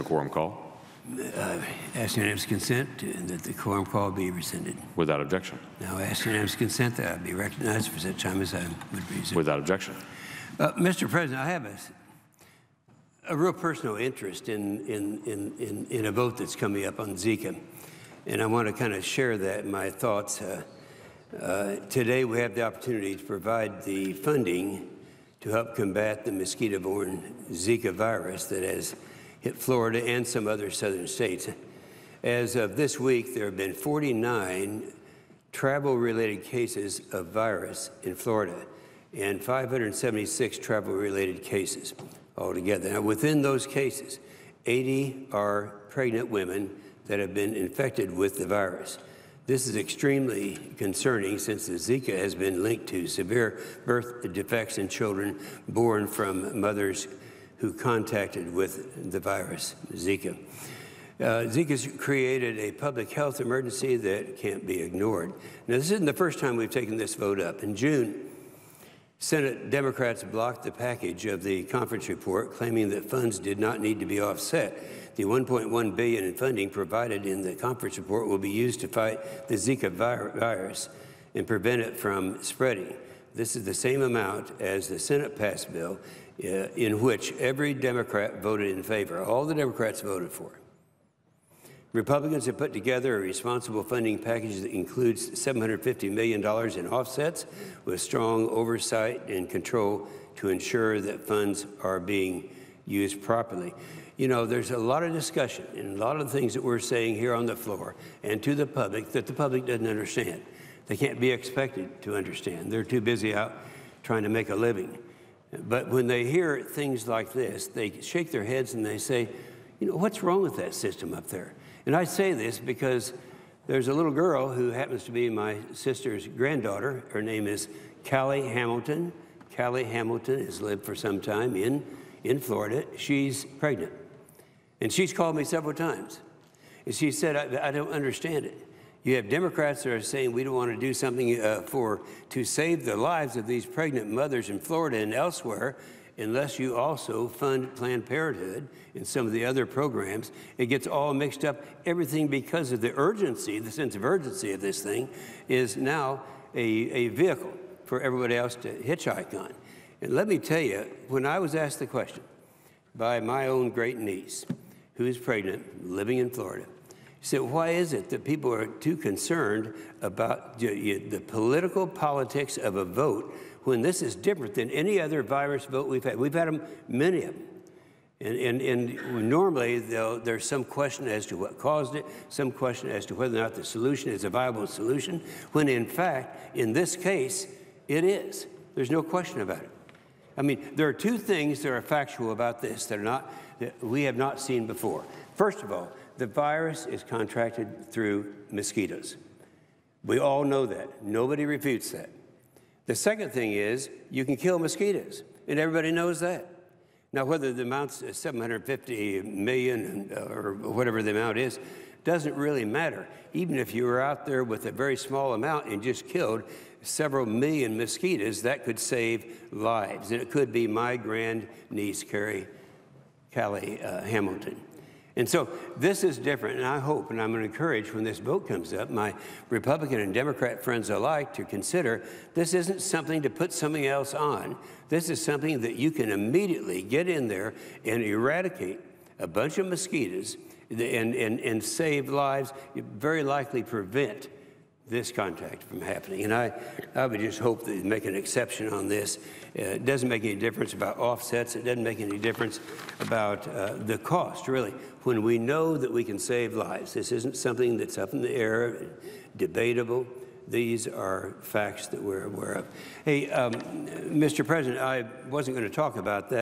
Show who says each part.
Speaker 1: The quorum call
Speaker 2: Ask unanimous consent that the quorum call be rescinded.
Speaker 1: without objection.
Speaker 2: Now ask unanimous consent that I be recognized for such time as I would resume.
Speaker 1: Without objection.
Speaker 2: Uh, Mr. President, I have a, a real personal interest in, in, in, in, in a vote that's coming up on Zika. And I want to kind of share that, my thoughts. Uh, uh, today, we have the opportunity to provide the funding to help combat the mosquito-borne Zika virus that has hit Florida and some other southern states. As of this week, there have been 49 travel-related cases of virus in Florida and 576 travel-related cases altogether. Now, within those cases, 80 are pregnant women that have been infected with the virus. This is extremely concerning since the Zika has been linked to severe birth defects in children born from mothers who contacted with the virus, Zika. Uh, Zika's created a public health emergency that can't be ignored. Now, this isn't the first time we've taken this vote up. In June, Senate Democrats blocked the package of the conference report, claiming that funds did not need to be offset. The 1.1 billion in funding provided in the conference report will be used to fight the Zika vir virus and prevent it from spreading. This is the same amount as the Senate passed bill, uh, in which every Democrat voted in favor. All the Democrats voted for it. Republicans have put together a responsible funding package that includes $750 million in offsets with strong oversight and control to ensure that funds are being used properly. You know, there's a lot of discussion and a lot of things that we're saying here on the floor and to the public that the public doesn't understand. They can't be expected to understand. They're too busy out trying to make a living. But when they hear things like this, they shake their heads and they say, you know, what's wrong with that system up there? And I say this because there's a little girl who happens to be my sister's granddaughter. Her name is Callie Hamilton. Callie Hamilton has lived for some time in, in Florida. She's pregnant. And she's called me several times. And she said, I, I don't understand it. You have Democrats that are saying we don't want to do something uh, for to save the lives of these pregnant mothers in Florida and elsewhere unless you also fund Planned Parenthood and some of the other programs. It gets all mixed up. Everything because of the urgency, the sense of urgency of this thing, is now a, a vehicle for everybody else to hitchhike on. And let me tell you, when I was asked the question by my own great niece, who is pregnant, living in Florida, said, why is it that people are too concerned about the political politics of a vote when this is different than any other virus vote we've had? We've had them, many of them. And, and, and normally there's some question as to what caused it, some question as to whether or not the solution is a viable solution, when in fact, in this case, it is. There's no question about it. I mean, there are two things that are factual about this that are not that we have not seen before. First of all, the virus is contracted through mosquitoes. We all know that. Nobody refutes that. The second thing is you can kill mosquitoes, and everybody knows that. Now, whether the amount's 750 million uh, or whatever the amount is, doesn't really matter. Even if you were out there with a very small amount and just killed several million mosquitoes, that could save lives. And it could be my grand niece, Carrie Callie uh, Hamilton. And so this is different, and I hope, and I'm going to encourage when this vote comes up, my Republican and Democrat friends alike to consider this isn't something to put something else on. This is something that you can immediately get in there and eradicate a bunch of mosquitoes and, and, and save lives, very likely prevent this contact from happening. And I, I would just hope that you make an exception on this. Uh, it doesn't make any difference about offsets. It doesn't make any difference about uh, the cost, really. When we know that we can save lives, this isn't something that's up in the air, debatable. These are facts that we're aware of. Hey, um, Mr. President, I wasn't going to talk about that.